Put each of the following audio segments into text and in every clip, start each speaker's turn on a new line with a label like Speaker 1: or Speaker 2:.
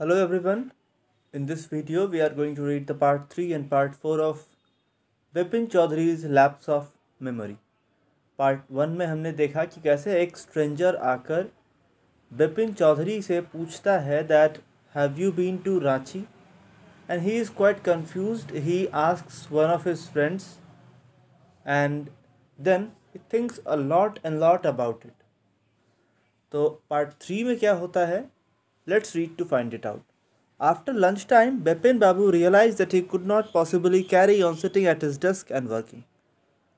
Speaker 1: Hello everyone. In this video, we are going to read the part 3 and part 4 of Vipin Choudhury's lapse of memory part one में हमने देखा कि कैसे एक stranger आकर विपिन चौधरी से पूछता है that have you been to Ranchi and he is quite confuse he asks one of his friends and then he thinks a lot and lot about it तो पार्ट थ्री में क्या होता है? Let's read to find it out After lunchtime, Bipin Babu realized that he could not possibly carry on sitting at his desk and working.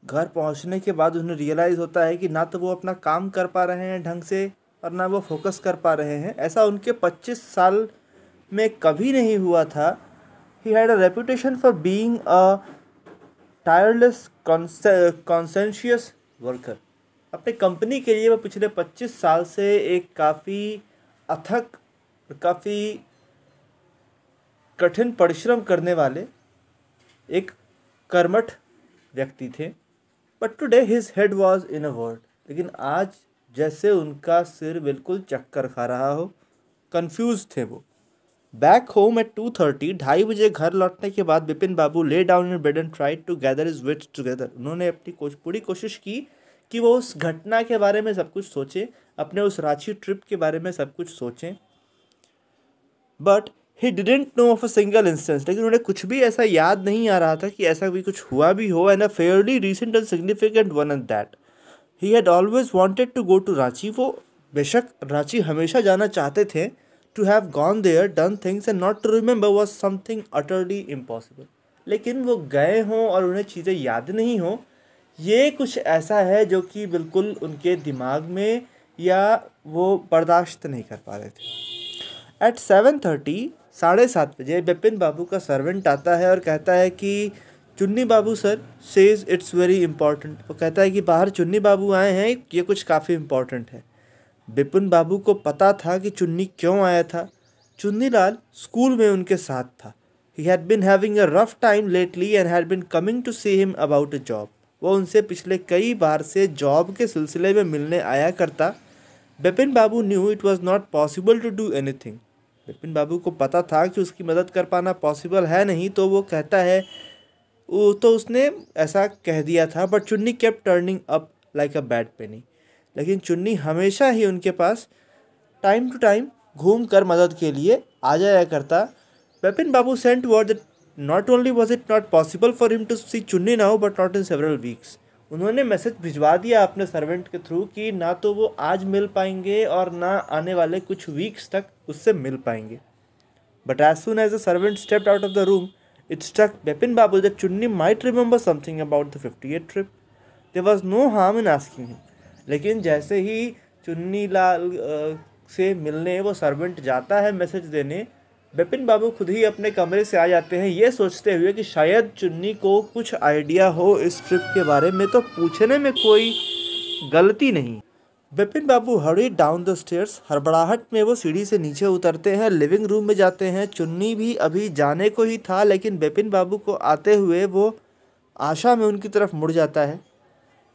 Speaker 1: घर पहुँचने के बाद उन्हें रियलाइज़ होता है कि ना तो वो अपना काम कर पा रहे हैं ढंग से और ना वो फोकस कर पा रहे हैं। ऐसा उनके 25 साल में कभी नहीं हुआ था। He had a reputation for being a tireless conscientious worker अपने कंपनी के लिए वो पिछले 25 साल से एक काफ़ी अथक काफ़ी कठिन परिश्रम करने वाले एक कर्मठ व्यक्ति थे। But today his head was in a word लेकिन आज जैसे उनका सिर बिल्कुल चक्कर खा रहा हो कंफ्यूज थे वो। Back home at two thirty ढाई बजे घर लौटने के बाद Bipin Babu lay down in bed and try to gather his wits together उन्होंने अपनी कोश, पूरी कोशिश की कि वो उस घटना के बारे में सब कुछ सोचें अपने उस रांची ट्रिप के बारे में सब कुछ सोचें। But he didn't know of a single instance लेकिन उन्हें कुछ भी ऐसा याद नहीं आ रहा था कि ऐसा भी कुछ हुआ भी हो and a fairly recent and significant one and that he had always wanted to go to Ranchi वो बेशक रांची हमेशा जाना चाहते थे. To have gone there done things and not to remember was something utterly impossible लेकिन वो गए हों और उन्हें चीज़ें याद नहीं हों, ये कुछ ऐसा है जो कि बिल्कुल उनके दिमाग में या वो बर्दाश्त नहीं कर पा रहे थे। एट सेवन थर्टी साढ़े सात बजे, बिपिन बाबू का सर्वेंट आता है और कहता है कि, Chunni Babu sir says it's very important वो कहता है कि, बाहर चुन्नी बाबू आए हैं, ये कुछ काफ़ी इंपॉर्टेंट है. बिपिन बाबू को पता था कि चुन्नी क्यों आया था। चुन्नी लाल स्कूल में उनके साथ था। He had been having a rough time lately and had been coming to see him about a job वो उनसे पिछले कई बार से जॉब के सिलसिले में मिलने आया करता। Bipin Babu knew it was not possible to do anything Vipin Babu को पता था कि उसकी मदद कर पाना पॉसिबल है नहीं तो वो कहता है वो तो उसने ऐसा कह दिया था but Chunni kept turning up like a bad penny लेकिन चुन्नी हमेशा ही उनके पास टाइम टू टाइम घूम कर मदद के लिए आ जाया करता। Vipin Babu sent word not only was it not possible for him to see Chunni now but not in several weeks उन्होंने मैसेज भिजवा दिया अपने सर्वेंट के थ्रू कि ना तो वो आज मिल पाएँगे और ना आने वाले कुछ वीक्स तक उससे मिल पाएँगे। But as soon as a servant step out of the room it stuck Bipin Babu that Chunni might remember something about the fifty eight trip there was no harm in asking him लेकिन जैसे ही चुन्नी लाल से मिलने वो servant जाता है message देने बिपिन बाबू खुद ही अपने कमरे से आ जाते हैं। ये सोचते हुए कि शायद चुन्नी को कुछ आइडिया हो इस ट्रिप के बारे में तो पूछने में कोई गलती नहीं। Bipin Babu hurried down the stairs हड़बड़ाहट में वो सीढ़ी से नीचे उतरते हैं लिविंग रूम में जाते हैं। चुन्नी भी अभी जाने को ही था, लेकिन बिपिन बाबू को आते हुए वो आशा में उनकी तरफ़ मुड़ जाता है।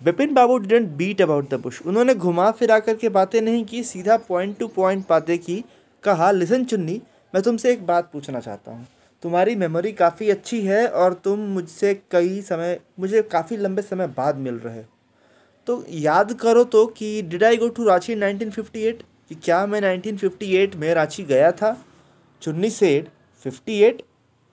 Speaker 1: Bipin Babu didn't beat about the bush उन्होंने घुमा फिरा करके बातें नहीं की, सीधा पॉइंट टू पॉइंट बातें की, कहा लिसन चुन्नी मैं तुमसे एक बात पूछना चाहता हूँ। तुम्हारी मेमोरी काफ़ी अच्छी है और तुम मुझसे कई समय मुझे काफ़ी लंबे समय बाद मिल रहे हो। तो याद करो तो कि did I go to Ranchi 1958 कि क्या मैं 1958 में रांची गया था? Chunni said 58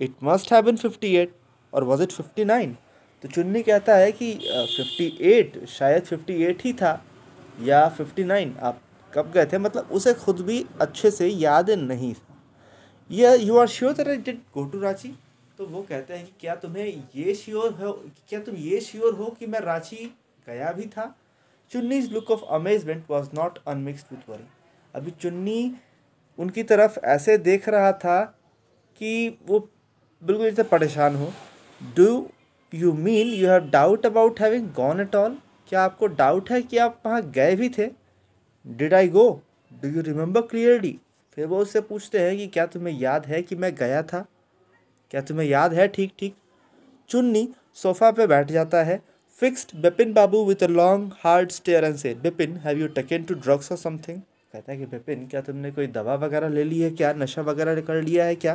Speaker 1: it must have been 58 or was it 59 तो चुन्नी कहता है कि फिफ्टी uh, एट शायद फिफ्टी एट ही था या फिफ्टी नाइन आप कब गए थे? मतलब उसे खुद भी अच्छे से याद नहीं ये you are sure that I did go to Ranchi तो वो कहते हैं कि क्या तुम्हें ये श्योर हो, क्या तुम ये श्योर हो कि मैं रांची गया भी था? Chunni's look of amazement was not unmixed with worry अभी चुन्नी उनकी तरफ़ ऐसे देख रहा था कि वो बिल्कुल जैसे परेशान हो। Do you mean you have doubt about having gone at all क्या आपको डाउट है कि आप वहाँ गए भी थे? Did I go do you remember clearly फिर वो उससे पूछते हैं कि क्या तुम्हें याद है कि मैं गया था? क्या तुम्हें याद है? ठीक ठीक। चुन्नी सोफ़ा पे बैठ जाता है। Fixed Bipin Babu with a long hard stare and say Bipin have you taken to drugs or something कहता है कि, बिपिन, क्या तुमने कोई दवा वगैरह ले ली है क्या? नशा वगैरह कर लिया है क्या?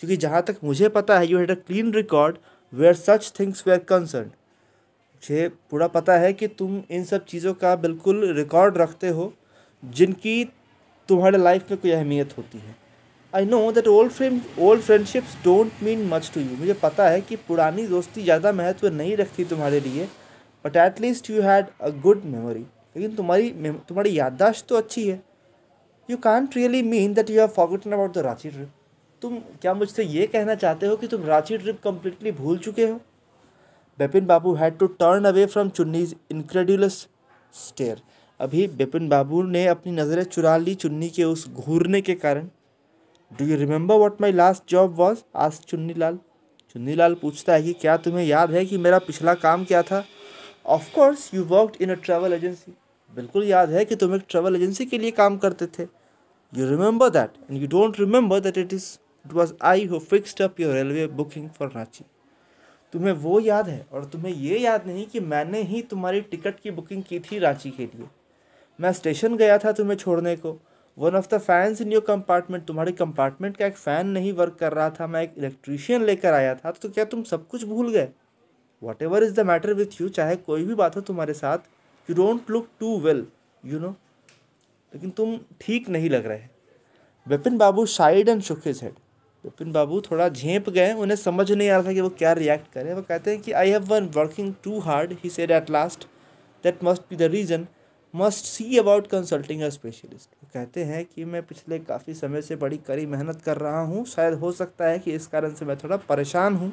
Speaker 1: क्योंकि जहाँ तक मुझे पता है you had a clean record where such things were concern मुझे पूरा पता है कि तुम इन सब चीज़ों का बिल्कुल रिकॉर्ड रखते हो, जिनकी तुम्हारे लाइफ में कोई अहमियत होती है। I know that old friend old friendships don't mean much to you मुझे पता है कि पुरानी दोस्ती ज़्यादा महत्व नहीं रखती तुम्हारे लिए but at least you had a good memory लेकिन तुम्हारी तुम्हारी याददाश्त तो अच्छी है। You can't really mean that you have forgotten about the Ranchi trip तुम, क्या मुझसे ये कहना चाहते हो कि तुम रांची ट्रिप कम्प्लीटली भूल चुके हो? Bipin Babu had to turn away from Chunni's incredulous stare अभी बिपिन बाबू ने अपनी नज़रें चुरा ली चुन्नी के उस घूरने के कारण। Do you remember what my last job was आज चुन्नी लाल चुन्नी लाल पूछता है कि क्या तुम्हें याद है कि मेरा पिछला काम क्या था? Of course you worked in a travel agency बिल्कुल याद है कि तुम एक ट्रैवल एजेंसी के लिए काम करते थे। You remember that and you don't remember that it is it was I who fixed up your railway booking for Ranchi तुम्हें वो याद है, और तुम्हें ये याद नहीं कि मैंने ही तुम्हारी टिकट की बुकिंग की थी रांची के लिए। मैं स्टेशन गया था तुम्हें छोड़ने को। One of the fans in your compartment तुम्हारे कंपार्टमेंट का एक फ़ैन नहीं वर्क कर रहा था, मैं एक इलेक्ट्रीशियन लेकर आया था तो क्या तुम सब कुछ भूल गए? Whatever is the matter with you चाहे कोई भी बात हो तुम्हारे साथ you don't look too well you know लेकिन तुम ठीक नहीं लग रहे। Vipin Babu shied and shook his head Vipin Babu थोड़ा झेप गए, उन्हें समझ नहीं आ रहा था कि वो क्या रिएक्ट करें वो कहते हैं कि I have been working too hard he said at last that must be the reason must see about consulting a specialist वो कहते हैं कि मैं पिछले काफ़ी समय से बड़ी कड़ी मेहनत कर रहा हूँ, शायद हो सकता है कि इस कारण से मैं थोड़ा परेशान हूँ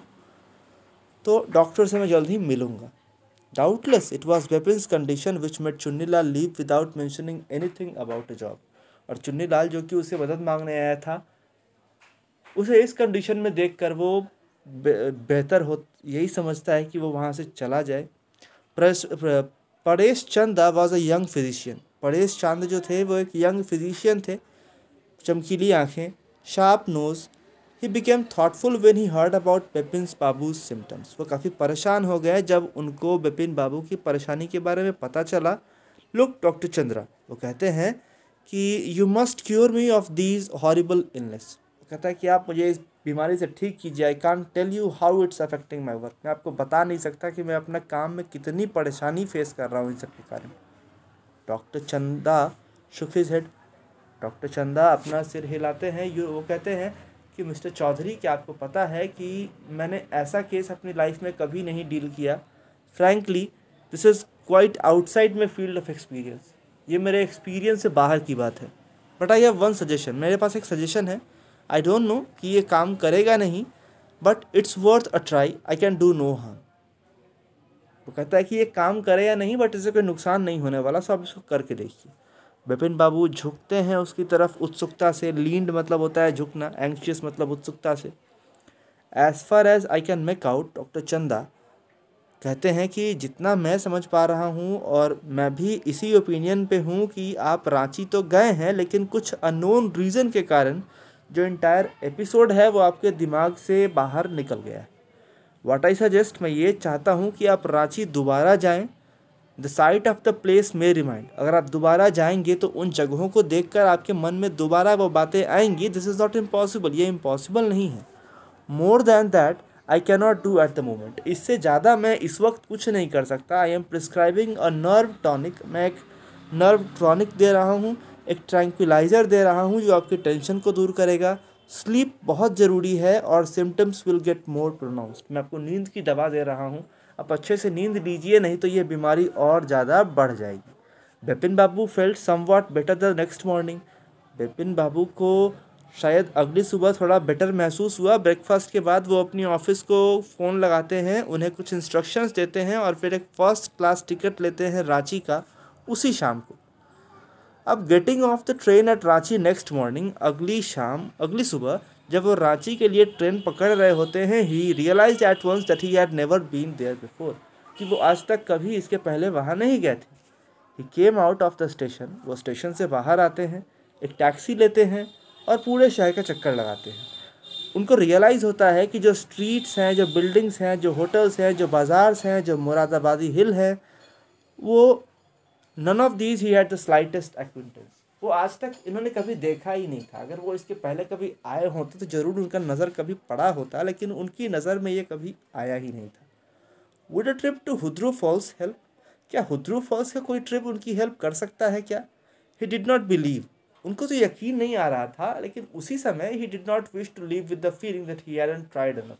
Speaker 1: तो डॉक्टर से मैं जल्द ही मिलूँगा। Doubtless it was Bipin's condition which made Chunnilal leave without mentioning anything about a job और चुन्नीलाल जो कि उसे मदद मांगने आया था, उसे इस कंडीशन में देख कर वो बेहतर हो, यही समझता है कि वो वहाँ से चला जाए। Paresh Chanda was a young physician Paresh Chand जो थे, वो एक यंग फिजिशियन थे। चमकीली आँखें sharp nose he became thoughtful when he heard about Bipin Babu symptoms वो काफ़ी परेशान हो गए जब उनको बिपिन बाबू की परेशानी के बारे में पता चला। लुक डॉक्टर चंद्रा वो कहते हैं कि you must cure me of these horrible illness कहता है कि आप मुझे इस बीमारी से ठीक कीजिए I can tell you how it's affecting my work मैं आपको बता नहीं सकता कि मैं अपना काम में कितनी परेशानी फेस कर रहा हूँ इन सब के कारण डॉक्टर चंदा शुफिज हेड डॉक्टर चंदा अपना सिर हिलाते हैं, यू, वो कहते हैं कि मिस्टर चौधरी, क्या आपको पता है कि मैंने ऐसा केस अपनी लाइफ में कभी नहीं डील किया? Frankly this is quite outside में फ़ील्ड ऑफ़ एक्सपीरियंस ये मेरे एक्सपीरियंस से बाहर की बात है। But I have one suggestion मेरे पास एक सजेशन है। आई डोंट नो कि ये काम करेगा नहीं but it's worth a try I can do no harm वो कहता है कि ये काम करे या नहीं बट इसे कोई नुकसान नहीं होने वाला, सो आप इसको करके देखिए। विपिन बाबू झुकते हैं उसकी तरफ़ उत्सुकता से लींड मतलब होता है झुकना एंक्शियस मतलब उत्सुकता से। As far as I can make out doctor Chanda कहते हैं कि जितना मैं समझ पा रहा हूँ और मैं भी इसी ओपिनियन पे हूँ कि आप रांची तो गए हैं, लेकिन कुछ अननोन रीज़न के कारण जो इंटायर एपिसोड है, वो आपके दिमाग से बाहर निकल गया है। वाट आई सजेस्ट मैं ये चाहता हूँ कि आप रांची दोबारा जाएँ। The sight of the place may remind अगर आप दोबारा जाएँगे तो उन जगहों को देखकर आपके मन में दोबारा वो बातें आएँगी। दिस इज़ नॉट इम्पॉसिबल ये इम्पॉसिबल नहीं है। More than that I can not do at the moment इससे ज़्यादा मैं इस वक्त कुछ नहीं कर सकता। I am prescribing a nerve tonic मैं एक नर्व टॉनिक दे रहा हूँ। एक ट्रैंक्विलाइज़र दे रहा हूँ जो आपकी टेंशन को दूर करेगा। स्लीप बहुत ज़रूरी है और symptoms will get more pronounced मैं आपको नींद की दवा दे रहा हूँ। आप अच्छे से नींद लीजिए, नहीं तो ये बीमारी और ज़्यादा बढ़ जाएगी। Bipin Babu felt somewhat better the next morning Bipin Babu को शायद अगली सुबह थोड़ा बेटर महसूस हुआ। ब्रेकफास्ट के बाद वो अपनी ऑफ़िस को फ़ोन लगाते हैं, उन्हें कुछ इंस्ट्रक्शंस देते हैं और फिर एक फ़र्स्ट क्लास टिकट लेते हैं रांची का, उसी शाम को। अब getting off the train at Ranchi next morning अगली शाम, अगली सुबह, जब वो रांची के लिए ट्रेन पकड़ रहे होते हैं he realize at once that he had never been there before कि वो आज तक कभी इसके पहले वहाँ नहीं गए थे। He came out of the station वो स्टेशन से बाहर आते हैं, एक टैक्सी लेते हैं और पूरे शहर का चक्कर लगाते हैं। उनको रियलाइज़ होता है कि जो स्ट्रीट्स हैं, जो बिल्डिंग्स हैं, जो होटल्स हैं, जो बाज़ार्स हैं, जो मुरादाबादी हिल है, वो none of these he had the slightest acquaintance वो आज तक इन्होंने कभी देखा ही नहीं था। अगर वो इसके पहले कभी आए होते तो ज़रूर उनका नज़र कभी पड़ा होता, लेकिन उनकी नज़र में ये कभी आया ही नहीं था। Would a trip to Hudru falls help क्या हुद्रू फॉल्स का कोई ट्रिप उनकी हेल्प कर सकता है क्या? ही डिड नॉट बिलीव उनको तो यकीन नहीं आ रहा था, लेकिन उसी समय he did not wish to leave with the feeling that he hadn't tried enough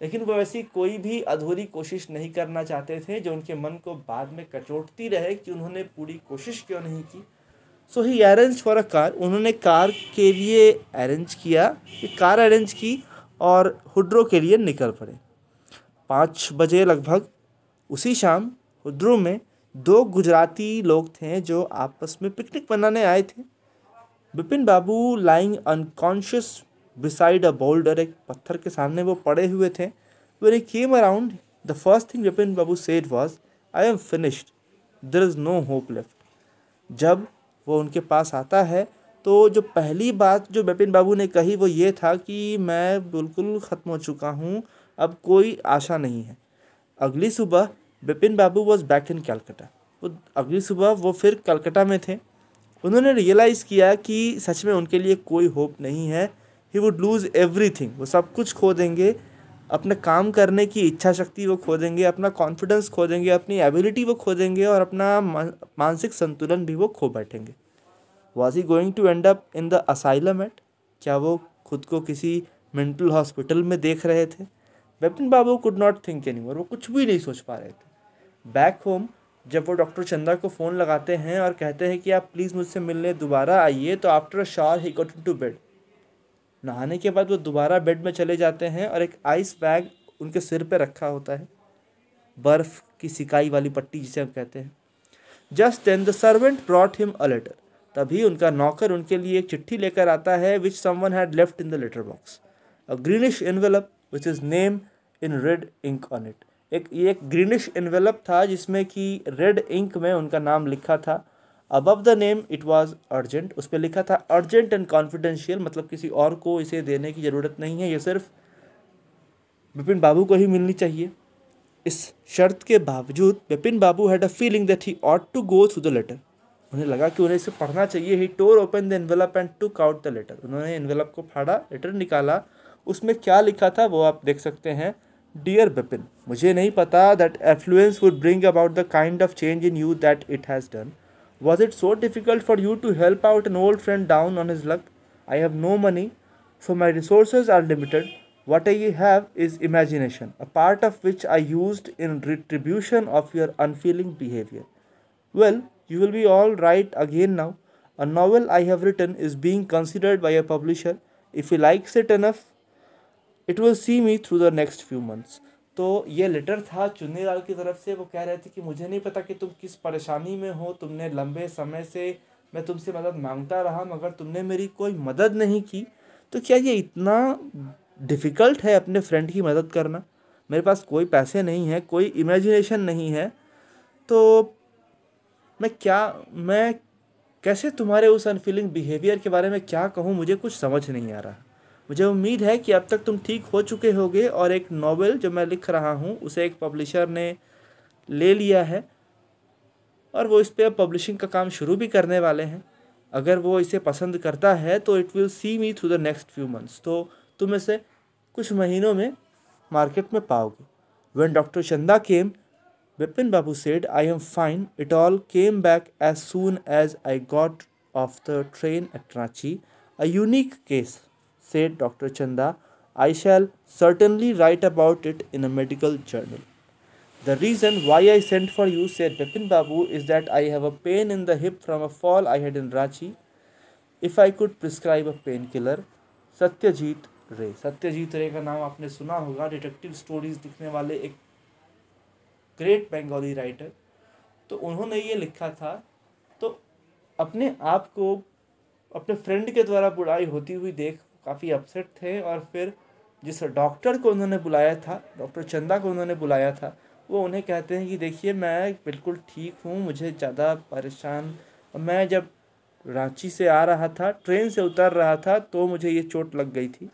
Speaker 1: लेकिन वो ऐसी कोई भी अधूरी कोशिश नहीं करना चाहते थे जो उनके मन को बाद में कचोटती रहे कि उन्होंने पूरी कोशिश क्यों नहीं की। So he arrange for a car उन्होंने कार के लिए अरेंज किया कि कार अरेंज की और हुड्रो के लिए निकल पड़े। पाँच बजे लगभग उसी शाम हुड्रो में दो गुजराती लोग थे जो आपस में पिकनिक मनाने आए थे। Bipin Babu lying unconscious beside a boulder एक पत्थर के सामने वो पड़े हुए थे। When he came around, the first thing Vipin Babu said was, I am finished. There is no hope left. जब वो उनके पास आता है तो जो पहली बात जो बिपिन बाबू ने कही वो ये था कि मैं बिल्कुल ख़त्म हो चुका हूँ, अब कोई आशा नहीं है। अगली सुबह Bipin Babu was back in Calcutta वो अगली सुबह वो फिर कलकत्ता में थे। उन्होंने रियलाइज़ किया कि सच में उनके लिए कोई होप नहीं है। ही वुड लूज़ एवरी वो सब कुछ खो देंगे। अपने काम करने की इच्छा शक्ति वो खो देंगे, अपना कॉन्फिडेंस खो देंगे, अपनी एबिलिटी वो खो देंगे और अपना मानसिक संतुलन भी वो खो बैठेंगे। Was he going to end up in the asylum at क्या वो खुद को किसी मेंटल हॉस्पिटल में देख रहे थे? Bipin Babu could not think any वो कुछ भी नहीं सोच पा रहे थे। बैक होम जब वो डॉक्टर चंदा को फ़ोन लगाते हैं और कहते हैं कि आप प्लीज़ मुझसे मिलने दोबारा आइए तो after a shower he got to bed नहाने के बाद वो दोबारा बेड में चले जाते हैं और एक आइस बैग उनके सिर पे रखा होता है। बर्फ़ की सिकाई वाली पट्टी जिसे हम कहते हैं। Just then the servant brought him a letter. तभी उनका नौकर उनके लिए एक चिट्ठी लेकर आता है which someone had left in the letter box a greenish envelope which is name in red ink on it एक, ये एक ग्रीनिश एनवेलप था जिसमें कि रेड इंक में उनका नाम लिखा था। Above the name it was urgent उस पर लिखा था अर्जेंट एंड कॉन्फिडेंशियल मतलब किसी और को इसे देने की ज़रूरत नहीं है, ये सिर्फ़ विपिन बाबू को ही मिलनी चाहिए। इस शर्त के बावजूद, Bipin Babu had a feeling that he ought to go through the letter उन्हें लगा कि उन्हें इसे पढ़ना चाहिए। He tore open the envelope and took out the letter उन्होंने एनवेलप को फाड़ा लेटर निकाला। उसमें क्या लिखा था, वो आप देख सकते हैं। डियर बिपिन मुझे नहीं पता that affluence would bring about the kind of change in you that it has done Was it so difficult for you to help out an old friend down on his luck? I have no money, so my resources are limited. What I have is imagination, a part of which I used in retribution of your unfeeling behavior. Well, you will be all right again now. A novel I have written is being considered by a publisher. If he likes it enough, it will see me through the next few months. तो ये letter था चुन्नी लाल की तरफ़ से, वो कह रहे थे कि मुझे नहीं पता कि तुम किस परेशानी में हो, तुमने लंबे समय से मैं तुमसे मदद माँगता रहा, मगर तुमने मेरी कोई मदद नहीं की। तो क्या ये इतना डिफ़िकल्ट है अपने फ्रेंड की मदद करना? मेरे पास कोई पैसे नहीं है, कोई इमेजिनेशन नहीं है। तो मैं क्या, मैं कैसे तुम्हारे उस अनफीलिंग बिहेवियर के बारे में क्या कहूँ? मुझे कुछ समझ नहीं आ रहा। मुझे उम्मीद है कि अब तक तुम ठीक हो चुके होगे और एक नावल जो मैं लिख रहा हूँ, उसे एक पब्लिशर ने ले लिया है और वो इस पर पब्लिशिंग का काम शुरू भी करने वाले हैं। अगर वो इसे पसंद करता है तो it will see me through the next few months तो तुम इसे कुछ महीनों में मार्केट में पाओगे। When doctor Chanda came Bipin Babu said I am fine it all came back as soon as I got off the train at Ranchi a unique case said Dr. Chanda, I shall certainly write about it in a medical journal. The reason why I sent for you, said Bipin Babu, is that I have a pain in the hip from a fall I had in Ranchi. If I could prescribe a painkiller, Satyajit Ray Satyajit Ray का नाम आपने सुना होगा detective stories लिखने वाले एक great Bengali writer तो उन्होंने ये लिखा था तो अपने आप को अपने फ्रेंड के द्वारा बुराई होती हुई देख काफ़ी अपसेट थे और फिर जिस डॉक्टर को उन्होंने बुलाया था डॉक्टर चंदा को उन्होंने बुलाया था, वो उन्हें कहते हैं कि देखिए मैं बिल्कुल ठीक हूँ, मुझे ज़्यादा परेशान मैं जब रांची से आ रहा था ट्रेन से उतर रहा था तो मुझे ये चोट लग गई थी।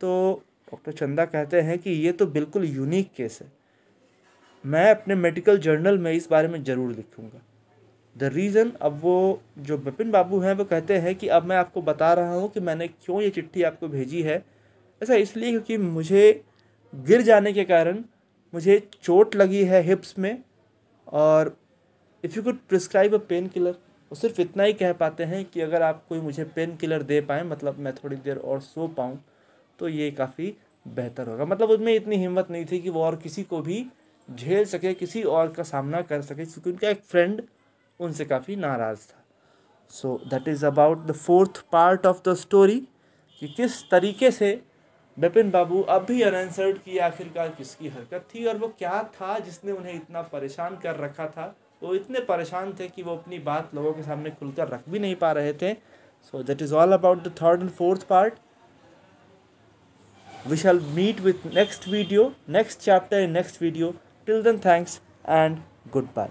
Speaker 1: तो डॉक्टर चंदा कहते हैं कि ये तो बिल्कुल यूनिक केस है। मैं अपने मेडिकल जर्नल में इस बारे में ज़रूर लिखूँगा। द रीज़न अब वो जो बिपिन बाबू हैं, वो कहते हैं कि अब मैं आपको बता रहा हूँ कि मैंने क्यों ये चिट्ठी आपको भेजी है। ऐसा इसलिए क्योंकि मुझे गिर जाने के कारण मुझे चोट लगी है हिप्स में और if you could prescribe a painkiller वो सिर्फ़ इतना ही कह पाते हैं कि अगर आप कोई मुझे पेन किलर दे पाएँ मतलब मैं थोड़ी देर और सो पाऊँ तो ये काफ़ी बेहतर होगा। मतलब उसमें इतनी हिम्मत नहीं थी कि वो और किसी को भी झेल सके, किसी और का सामना कर सके, क्योंकि उनका एक फ्रेंड उनसे काफ़ी नाराज़ था। So that is about the fourth part of the story कि किस तरीके से बिपिन बाबू अब भी अनसर्ड की आखिरकार किसकी हरकत थी और वो क्या था, जिसने उन्हें इतना परेशान कर रखा था। वो इतने परेशान थे कि वो अपनी बात लोगों के सामने खुलकर रख भी नहीं पा रहे थे। So that is all about the third and fourth part we shall meet with next video, next chapter in next video. Till then, thanks and goodbye.